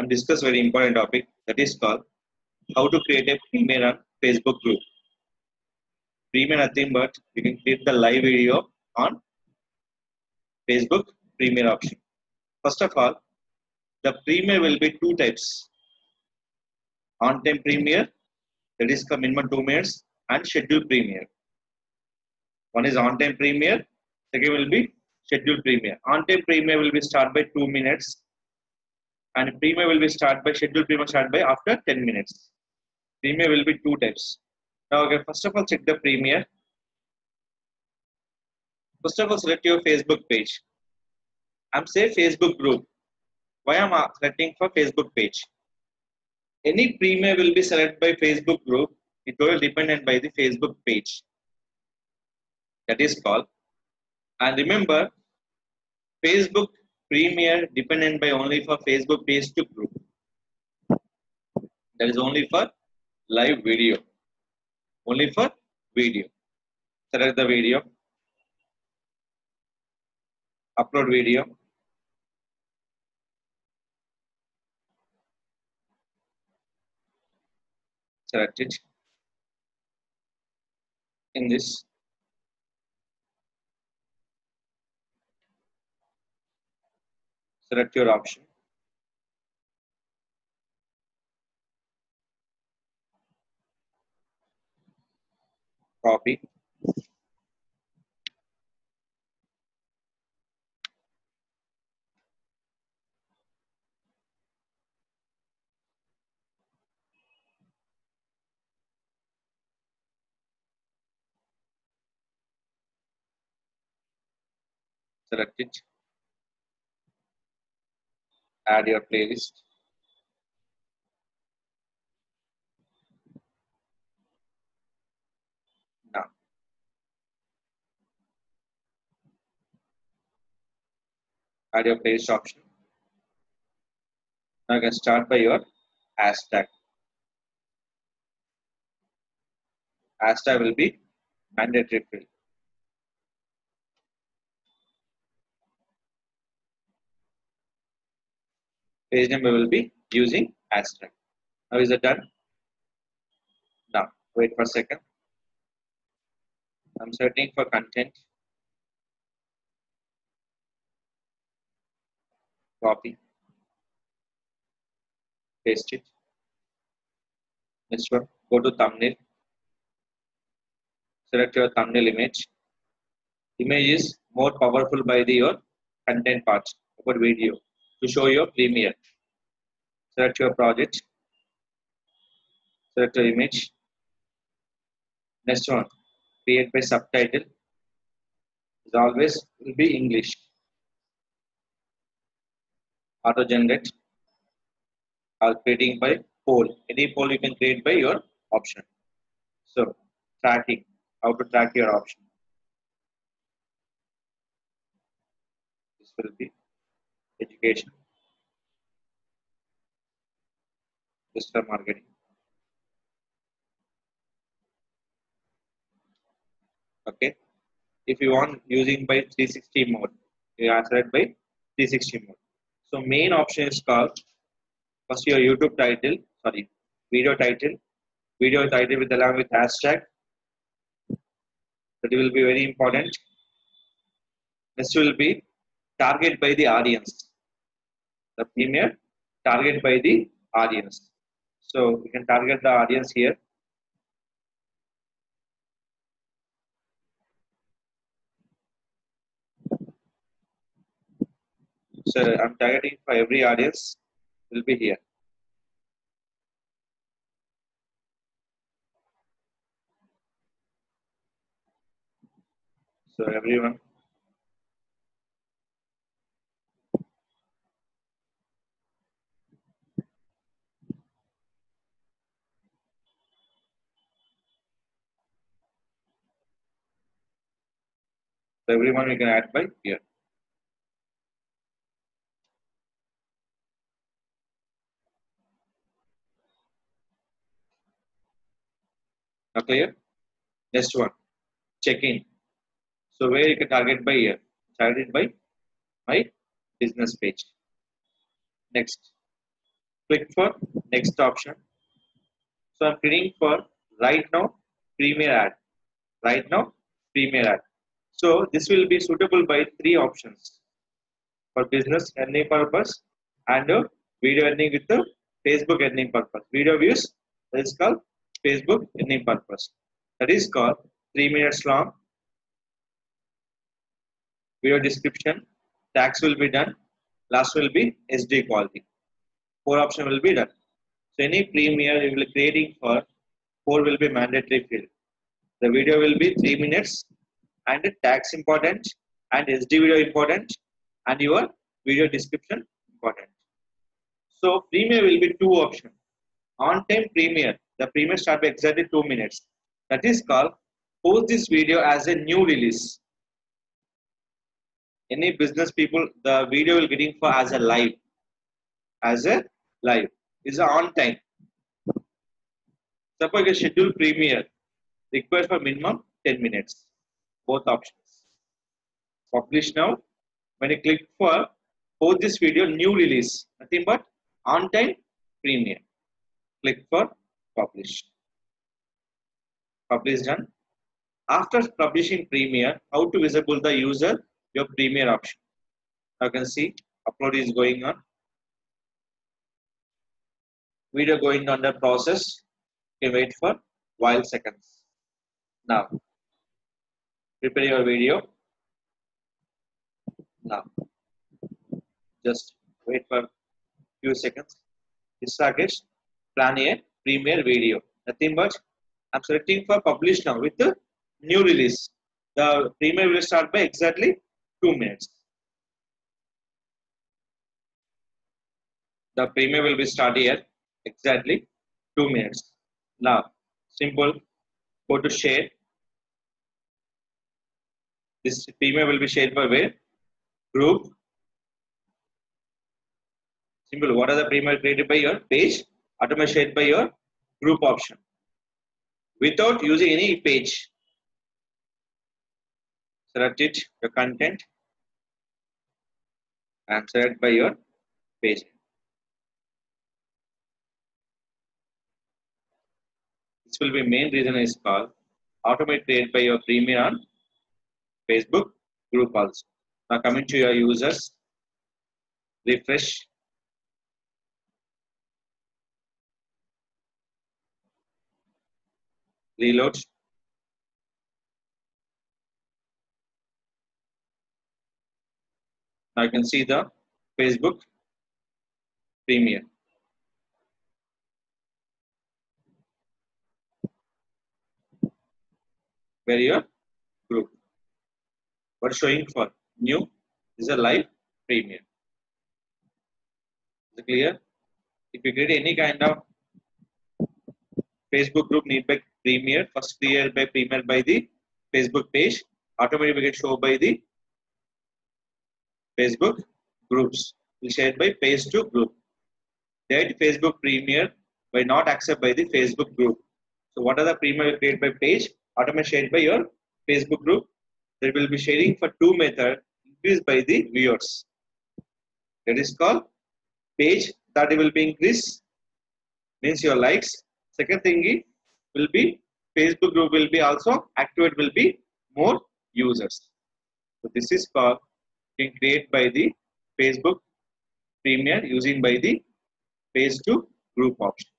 I'm discuss very important topic that is called how to create a premiere on Facebook group. Premiere nothing but you can create the live video on Facebook premiere option. First of all, the premiere will be two types. On-time premiere, that is the minimum two minutes, and scheduled premiere. One is on-time Premier, second will be scheduled premiere. On-time premiere will be start by two minutes, and Premier will be start by scheduled Premier start by after 10 minutes. Premier will be two types. Now, okay, first of all, check the Premier. First of all, select your Facebook page. I'm say Facebook group. Why I'm selecting for Facebook page? Any Premier will be selected by Facebook group. It will dependent by the Facebook page. That is called. And remember, Facebook Premier dependent by only for Facebook page to group. That is only for live video. Only for video. Select the video. Upload video. Select it. In this select your option. Copy. Select it. Add your playlist. Now, add your playlist option. Now you can start by your hashtag. Hashtag will be mandatory field. Page number will be using hashtag. Now is it done? Now wait for a second. I'm searching for content. Copy. Paste it. Next one, go to thumbnail. Select your thumbnail image. Image is more powerful by the your content part about video to show your Premiere. Select your project. Select your image. Next one, create by subtitle. Is always will be English. Auto generate. Or creating by poll. Any poll you can create by your option. So tracking. How to track your option. This will be education, digital marketing. Okay. If you want using by 360 mode, you answer it by 360 mode. So main option is called first your YouTube title, sorry, video title, video title with along with hashtag. That will be very important. Next will be target by the audience the premier target by the audience. So we can target the audience here. So I'm targeting for every audience will be here. So everyone So everyone we can add by here. Now clear? Next one, check-in. So where you can target by here? Target by my business page. Next, click for next option. So I'm clicking for right now Premier ad. Right now Premier ad. So this will be suitable by three options for business earning purpose and uh, video earning with the Facebook earning purpose. Video views is called Facebook earning purpose. That is called three minutes long. Video description, tax will be done. Last will be SD quality. Four option will be done. So any premiere you will be creating for four will be mandatory field. The video will be three minutes and tax important and SD video important and your video description important. So premiere will be two options. On time premiere, the premiere start by exactly two minutes. That is called post this video as a new release. Any business people, the video will getting for as a live, as a live is on time. Suppose a schedule premiere requires for minimum 10 minutes. Both options. Publish now. When you click for post this video new release, nothing but on time premiere. Click for publish. Publish done. After publishing premiere, how to visible the user your premiere option. You can see upload is going on. Video going under process. You wait for while seconds. Now, prepare your video. Now, just wait for few seconds. This Rakesh, plan a premiere video. Nothing but I'm selecting for publish now with the new release. The premiere will start by exactly two minutes. The premiere will be start here exactly two minutes. Now, simple, go to share. This premiere will be shared by where? Group. Simple, what are the premiere created by your page? Automatically shared by your group option. Without using any page. Select it, your content and select by your page. This will be main reason is called automate create by your premiere on Facebook group also. Now coming to your users, refresh. Reload. Now you can see the Facebook Premiere. Where your group. What showing for new is a live premiere. Is it clear? If you create any kind of Facebook group need by premiere, first create by premiere by the Facebook page, automatically get show by the Facebook groups shared by to group. That Facebook premiere by not accept by the Facebook group. So what are the premiere created by page? Automatically shared by your Facebook group. There will be sharing for two method increased by the viewers. That is called page that will be increased means your likes. Second thing will be Facebook group will be also activate will be more users. So this is called can create by the Facebook Premiere using by the page to group option.